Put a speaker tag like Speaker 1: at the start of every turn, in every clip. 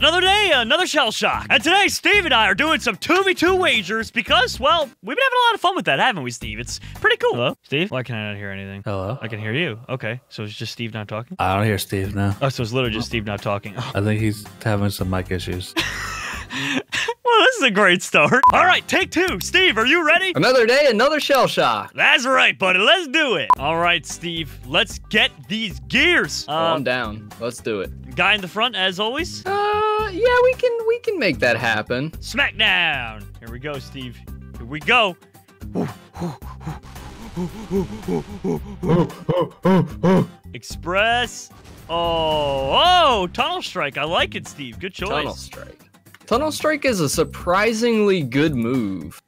Speaker 1: Another day, another shell shock. And today, Steve and I are doing some 2v2 wagers because, well, we've been having a lot of fun with that, haven't we, Steve? It's pretty cool. Hello? Steve? Why can I not hear anything?
Speaker 2: Hello?
Speaker 1: I can hear you. Okay, so it's just Steve not talking?
Speaker 2: I don't hear Steve now.
Speaker 1: Oh, so it's literally just Steve not talking.
Speaker 2: I think he's having some mic issues.
Speaker 1: well, this is a great start. All right, take two. Steve, are you ready?
Speaker 3: Another day, another shell shock.
Speaker 1: That's right, buddy. Let's do it. All right, Steve. Let's get these gears.
Speaker 3: Oh, I'm
Speaker 1: Um,
Speaker 3: down. Let's do it.
Speaker 1: guy in the front, as always.
Speaker 3: Uh, Uh, yeah, we can we can make that happen.
Speaker 1: Smackdown. Here we go, Steve. Here we go. Express. Oh, oh, tunnel strike. I like it, Steve. Good choice.
Speaker 3: Tunnel strike. Tunnel strike is a surprisingly good move.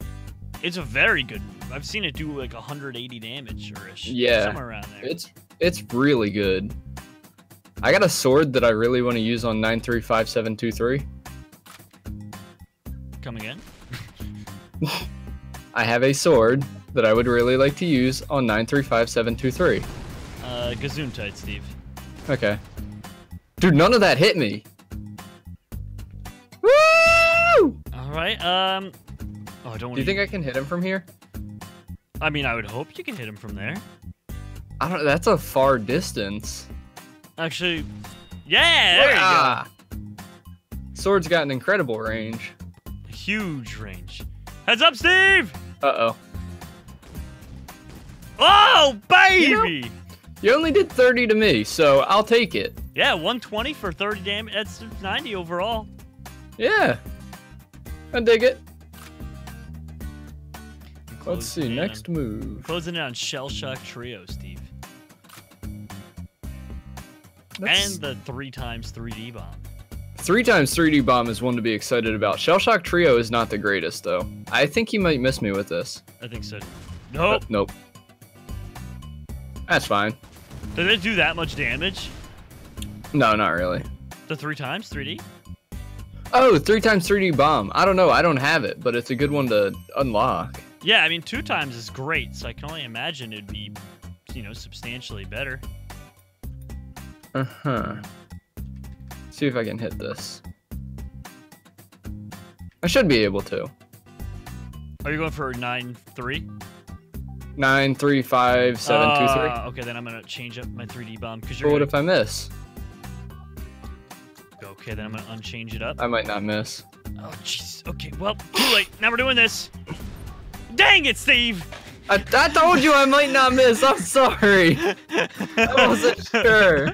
Speaker 1: It's a very good move. I've seen it do like 180 damage or ish.
Speaker 3: Yeah.
Speaker 1: Somewhere around there.
Speaker 3: It's it's really good. I got a sword that I really want to use on nine three five seven two three.
Speaker 1: Come again?
Speaker 3: I have a sword that I would really like to use on nine three five seven two three.
Speaker 1: Uh, Gazoon Steve.
Speaker 3: Okay. Dude, none of that hit me. Woo!
Speaker 1: All right. Um. Oh, I don't
Speaker 3: Do you think I can hit him from here?
Speaker 1: I mean, I would hope you can hit him from there.
Speaker 3: I don't. That's a far distance.
Speaker 1: Actually, yeah, there you
Speaker 3: Ah! Sword's got an incredible range.
Speaker 1: go. Huge range. Heads up, Steve!
Speaker 3: Uh oh.
Speaker 1: Oh,
Speaker 3: You know-
Speaker 1: baby!
Speaker 3: You only did 30 to me, so I'll take it.
Speaker 1: Yeah, 120 for 30 damage. That's 90 overall.
Speaker 3: Yeah. I dig it. Let's see, next move.
Speaker 1: Closing in on Shell Shock Trio, Steve.
Speaker 3: That's-
Speaker 1: And the three times 3D bomb.
Speaker 3: Three times 3D bomb is one to be excited about. Shell Shock Trio is not the greatest, though. I think he might miss me with this.
Speaker 1: I think so.
Speaker 3: Uh,
Speaker 1: Nope.
Speaker 3: nope. That's fine.
Speaker 1: Did it do that much damage?
Speaker 3: No, not really.
Speaker 1: The three times 3D?
Speaker 3: Oh, three times 3D bomb. I don't know. I don't have it, but it's a good one to unlock.
Speaker 1: Yeah, I mean, two times is great, so I can only imagine it'd be, you know, substantially better.
Speaker 3: Uh huh. See if I can hit this. I should be able to.
Speaker 1: Are you going for 9 3?
Speaker 3: Nine, three, five, seven, two, three.
Speaker 1: Uh, Okay, then I'm gonna change up my 3D bomb because you're
Speaker 3: what
Speaker 1: gonna...
Speaker 3: if I miss?
Speaker 1: Okay, then I'm gonna unchange it up.
Speaker 3: I might not miss.
Speaker 1: Oh, jeez. Okay, well, too late. Now we're doing this. Dang it, Steve!
Speaker 3: I, I told you I might not miss. I'm sorry. I wasn't sure.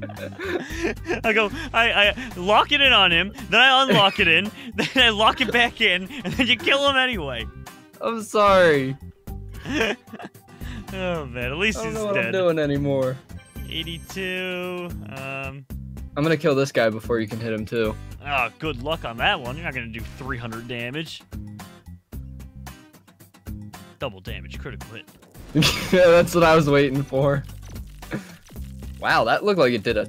Speaker 1: I go, I, I lock it in on him, then I unlock it in, then I lock it back in, and then you kill him anyway.
Speaker 3: I'm sorry.
Speaker 1: oh man, at least
Speaker 3: I don't
Speaker 1: he's
Speaker 3: know what I'm doing anymore.
Speaker 1: 82. Um.
Speaker 3: I'm gonna kill this guy before you can hit him too.
Speaker 1: Oh, good luck on that one. You're not gonna do 300 damage. Double damage, critical hit.
Speaker 3: yeah, that's what I was waiting for. Wow, that looked like it did a.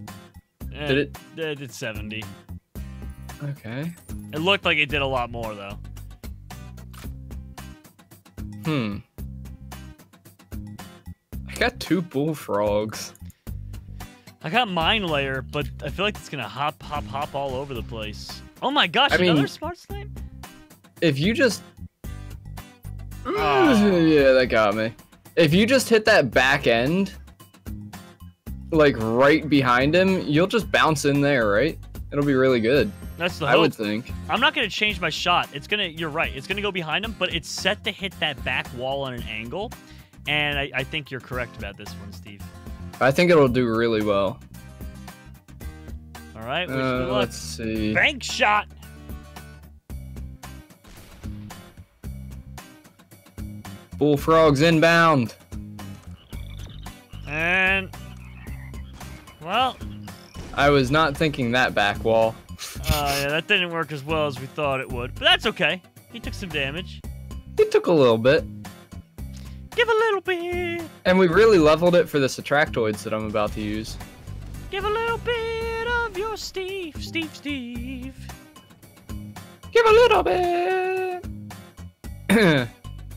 Speaker 1: Eh,
Speaker 3: Did it?
Speaker 1: It did 70.
Speaker 3: Okay.
Speaker 1: It looked like it did a lot more though.
Speaker 3: Hmm. I got two bullfrogs.
Speaker 1: I got mine layer, but I feel like it's gonna hop, hop, hop all over the place. Oh my gosh,
Speaker 3: I mean-
Speaker 1: another smart snipe?
Speaker 3: If you just.
Speaker 1: Oh.
Speaker 3: Yeah, that got me. If you just hit that back end, like right behind him, you'll just bounce in there, right? It'll be really good.
Speaker 1: That's the hope.
Speaker 3: I would think.
Speaker 1: I'm not gonna change my shot. It's gonna. You're right. It's gonna go behind him, but it's set to hit that back wall on an angle, and I, I think you're correct about this one, Steve.
Speaker 3: I think it'll do really well.
Speaker 1: All right.
Speaker 3: Uh, let's see.
Speaker 1: Bank shot.
Speaker 3: Bullfrogs inbound.
Speaker 1: Well,
Speaker 3: I was not thinking that back wall.
Speaker 1: uh, yeah, that didn't work as well as we thought it would, but that's okay. He took some damage.
Speaker 3: He took a little bit.
Speaker 1: Give a little bit.
Speaker 3: And we really leveled it for the attractoids that I'm about to use.
Speaker 1: Give a little bit of your Steve, Steve, Steve.
Speaker 3: Give a little bit.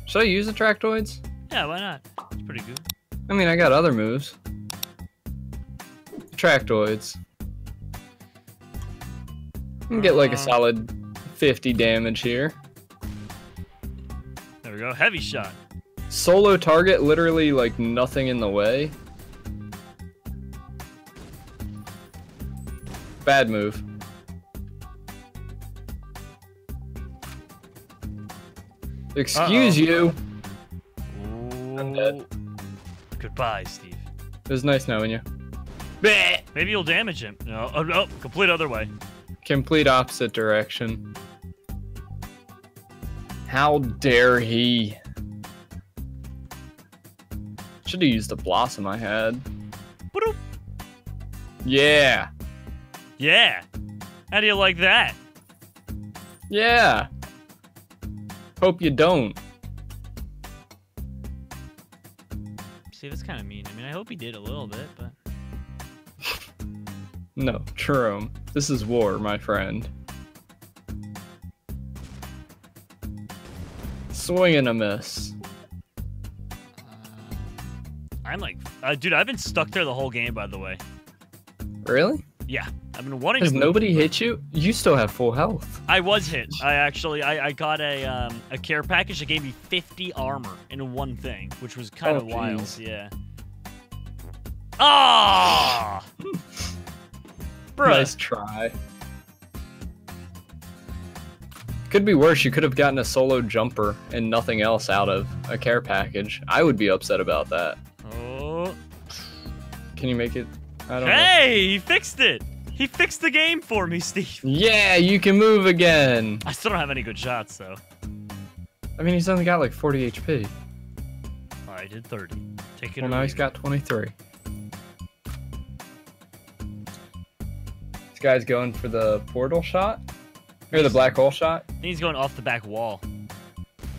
Speaker 3: Should I use the Tractoids?
Speaker 1: Yeah, why not? It's pretty good.
Speaker 3: I mean, I got other moves. Tractoids. can get like a
Speaker 1: Uh.
Speaker 3: solid 50 damage here.
Speaker 1: There we go. Heavy shot.
Speaker 3: Solo target, literally like nothing in the way. Bad move. Excuse
Speaker 1: Uh-oh.
Speaker 3: you.
Speaker 1: I'm
Speaker 3: dead.
Speaker 1: Goodbye, Steve.
Speaker 3: It was nice knowing you.
Speaker 1: Maybe you'll damage him. No, oh, no, complete other way.
Speaker 3: Complete opposite direction. How dare he? Should have used the blossom I had.
Speaker 1: Ba-doop.
Speaker 3: Yeah.
Speaker 1: Yeah. How do you like that?
Speaker 3: Yeah. Hope you don't.
Speaker 1: See, that's kind of mean. I mean, I hope he did a little bit, but
Speaker 3: No, Trome. This is war, my friend. Swing and a miss.
Speaker 1: I'm like, uh, dude, I've been stuck there the whole game. By the way,
Speaker 3: Really?
Speaker 1: yeah, I've been wanting
Speaker 3: Has
Speaker 1: to. move.
Speaker 3: nobody hit you? You still have full health.
Speaker 1: I was hit. I actually, I, I got a um, a care package that gave me 50 armor in one thing, which was kind of
Speaker 3: Oh,
Speaker 1: wild. Yeah. Ah. Bruh.
Speaker 3: Nice try. Could be worse. You could have gotten a solo jumper and nothing else out of a care package. I would be upset about that.
Speaker 1: Oh.
Speaker 3: Can you make it? I don't know.
Speaker 1: Hey, he fixed it. He fixed the game for me, Steve.
Speaker 3: Yeah, you can move again.
Speaker 1: I still don't have any good shots though.
Speaker 3: I mean, he's only got like 40 HP.
Speaker 1: I did 30. Take it
Speaker 3: Well, now he's got 23. Guy's going for the portal shot? Or the black hole shot?
Speaker 1: I think he's going off the back wall.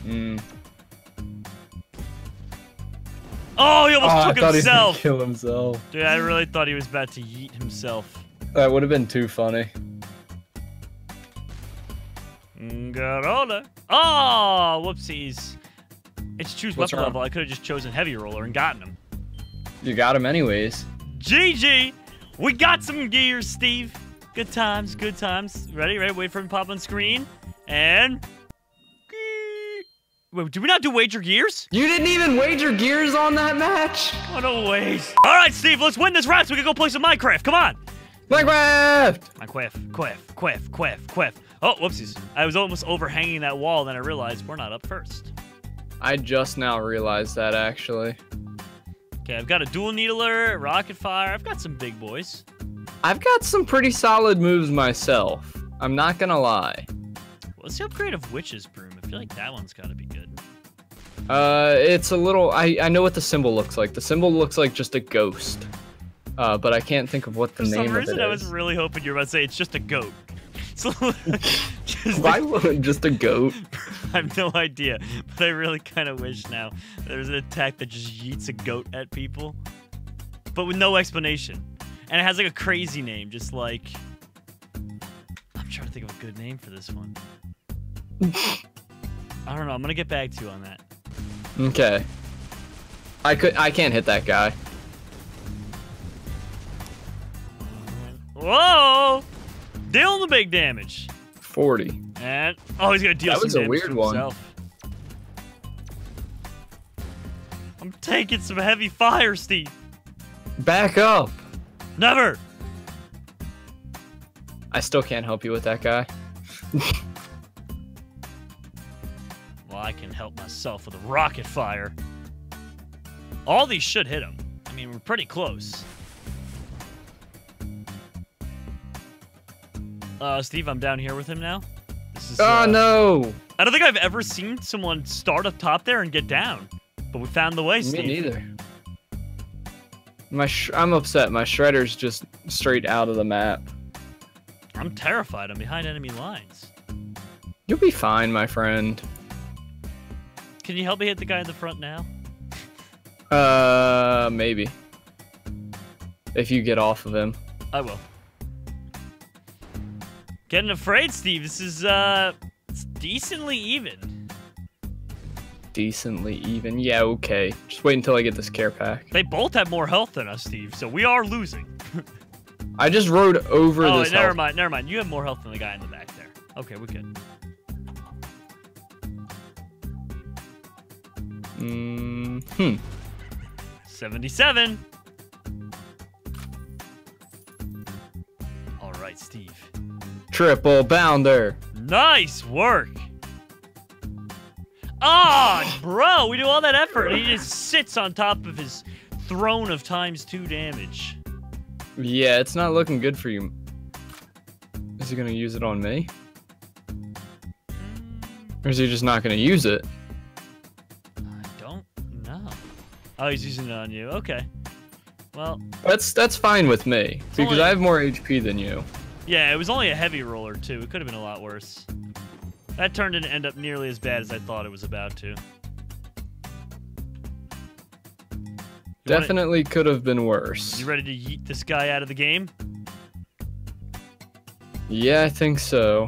Speaker 3: Mm.
Speaker 1: Oh, he almost
Speaker 3: Oh, I
Speaker 1: took
Speaker 3: thought he
Speaker 1: himself.
Speaker 3: kill himself.
Speaker 1: Dude, I really thought he was about to yeet himself.
Speaker 3: That would have been too funny.
Speaker 1: Garola. Oh, whoopsies. It's choose
Speaker 3: What's
Speaker 1: weapon
Speaker 3: wrong?
Speaker 1: level. I could have just chosen heavy roller and gotten him.
Speaker 3: You got him anyways.
Speaker 1: GG. We got some gears, Steve. Good times, good times. Ready? Ready? Wait for him to pop on screen. And. Wait, did we not do wager gears?
Speaker 3: You didn't even wager gears on that match?
Speaker 1: What a waste. All right, Steve, let's win this round so we can go play some Minecraft. Come on.
Speaker 3: Minecraft!
Speaker 1: Minecraft, quiff, quiff, quiff, quiff. Oh, whoopsies. I was almost overhanging that wall, then I realized we're not up first.
Speaker 3: I just now realized that actually.
Speaker 1: Okay, I've got a dual needler, rocket fire. I've got some big boys.
Speaker 3: I've got some pretty solid moves myself. I'm not gonna lie.
Speaker 1: What's the upgrade of Witch's Broom? I feel like that one's got to be good.
Speaker 3: Uh, it's a little. I I know what the symbol looks like. The symbol looks like just a ghost. Uh, but I can't think of what the
Speaker 1: For
Speaker 3: name
Speaker 1: some reason,
Speaker 3: of it
Speaker 1: I was really hoping you were about to say it's just a goat. So, just
Speaker 3: Why would just a goat?
Speaker 1: I have no idea, but I really kind of wish now there's an attack that just yeets a goat at people, but with no explanation, and it has like a crazy name, just like I'm trying to think of a good name for this one. I don't know. I'm gonna get back to you on that.
Speaker 3: Okay. I could. I can't hit that guy.
Speaker 1: Whoa! Dealing the big damage.
Speaker 3: Forty.
Speaker 1: And oh, he's gonna deal
Speaker 3: That
Speaker 1: some
Speaker 3: was a weird one.
Speaker 1: I'm taking some heavy fire, Steve.
Speaker 3: Back up.
Speaker 1: Never.
Speaker 3: I still can't help you with that guy.
Speaker 1: Well, I can help myself with a rocket fire. All these should hit him. I mean, we're pretty close. Uh, Steve, I'm down here with him now. This is.
Speaker 3: Oh
Speaker 1: uh,
Speaker 3: no!
Speaker 1: I don't think I've ever seen someone start up top there and get down, but we found the way,
Speaker 3: Me
Speaker 1: Steve.
Speaker 3: neither. My sh- I'm upset. My shredder's just straight out of the map.
Speaker 1: I'm terrified. I'm behind enemy lines.
Speaker 3: You'll be fine, my friend.
Speaker 1: Can you help me hit the guy in the front now?
Speaker 3: Uh, maybe. If you get off of him.
Speaker 1: I will. Getting afraid, Steve. This is uh, it's decently even.
Speaker 3: Decently even. Yeah, okay. Just wait until I get this care pack.
Speaker 1: They both have more health than us, Steve. So we are losing.
Speaker 3: I just rode over
Speaker 1: oh,
Speaker 3: this.
Speaker 1: never
Speaker 3: health.
Speaker 1: mind, never mind. You have more health than the guy in the back there. Okay, we're good.
Speaker 3: Mm, hmm.
Speaker 1: 77. All right, Steve.
Speaker 3: Triple bounder.
Speaker 1: Nice work. Ah, bro, we do all that effort. and He just sits on top of his throne of times two damage.
Speaker 3: Yeah, it's not looking good for you. Is he gonna use it on me? Or is he just not gonna use it?
Speaker 1: I don't know. Oh, he's using it on you. Okay. Well,
Speaker 3: That's that's fine with me because
Speaker 1: only-
Speaker 3: I have more HP than you.
Speaker 1: yeah, it was only a heavy roller too. It could have been a lot worse. That turned into end up nearly as bad as I thought it was about to. You wanna-
Speaker 3: Definitely could have been worse.
Speaker 1: You ready to yeet this guy out of the game?
Speaker 3: Yeah, I think so.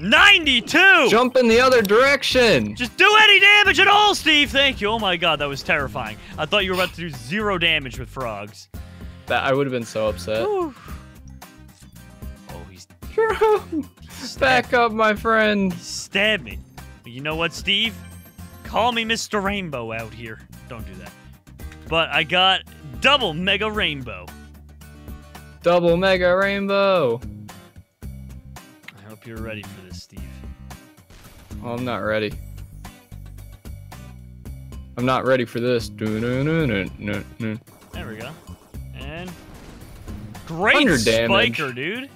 Speaker 1: 92.
Speaker 3: Jump in the other direction.
Speaker 1: Just do any damage at all, Steve. Thank you. Oh my god, that was terrifying. I thought you were about to do zero damage with frogs.
Speaker 3: That I would have been so upset.
Speaker 1: Whew. Oh, he's
Speaker 3: Back up, my friend.
Speaker 1: stabbed me. But you know what, Steve? Call me Mr. Rainbow out here. Don't do that. But I got double mega rainbow.
Speaker 3: Double mega rainbow.
Speaker 1: Hope you're ready for this, Steve.
Speaker 3: Oh, I'm not ready. I'm not ready for this.
Speaker 1: There we go. And great
Speaker 3: 100 damage.
Speaker 1: spiker, dude.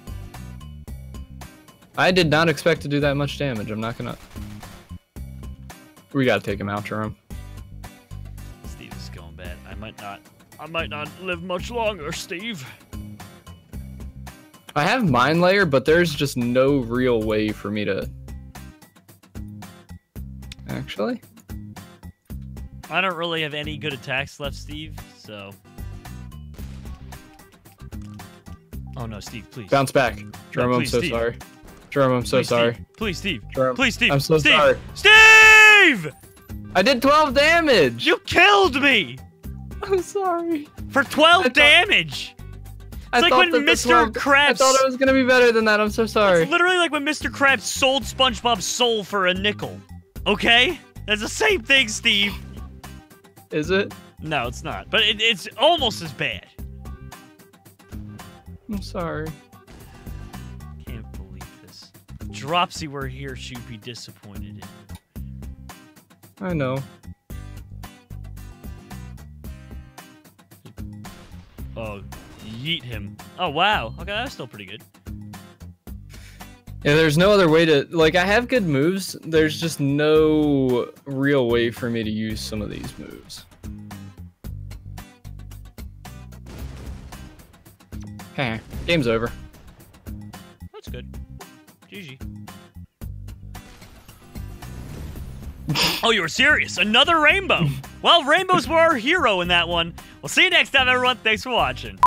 Speaker 3: I did not expect to do that much damage. I'm not gonna. We gotta take him out, Jerome.
Speaker 1: Steve is going bad. I might not. I might not live much longer, Steve.
Speaker 3: I have Mine Layer, but there's just no real way for me to. Actually,
Speaker 1: I don't really have any good attacks left, Steve. So. Oh no, Steve! Please.
Speaker 3: bounce back. Jerome, I'm so
Speaker 1: Steve.
Speaker 3: sorry. Jerome, I'm so
Speaker 1: Please,
Speaker 3: sorry.
Speaker 1: Steve. Please, Steve.
Speaker 3: Jerome,
Speaker 1: Please, Steve.
Speaker 3: I'm so
Speaker 1: Steve.
Speaker 3: sorry.
Speaker 1: Steve!
Speaker 3: I did 12 damage.
Speaker 1: You killed me
Speaker 3: I'm sorry.
Speaker 1: for 12 damage.
Speaker 3: I
Speaker 1: like when Mr. Krabs-
Speaker 3: I thought it was gonna be better than that. I'm so sorry.
Speaker 1: It's literally like when Mr. Krabs sold SpongeBob's soul for a nickel. Okay? That's the same thing, Steve.
Speaker 3: Is it?
Speaker 1: No, it's not. But it, it's almost as bad.
Speaker 3: I'm sorry.
Speaker 1: Can't believe this. Dropsy were here, she'd be disappointed in.
Speaker 3: I know.
Speaker 1: Oh, yeet him. Oh, wow. Okay, that's still pretty good.
Speaker 3: Yeah, there's no other way to like. I have good moves. There's just no real way for me to use some of these moves. Heh, game's over.
Speaker 1: That's good. GG. oh, you were serious. Another rainbow. well, rainbows were our hero in that one. We'll see you next time, everyone. Thanks for watching.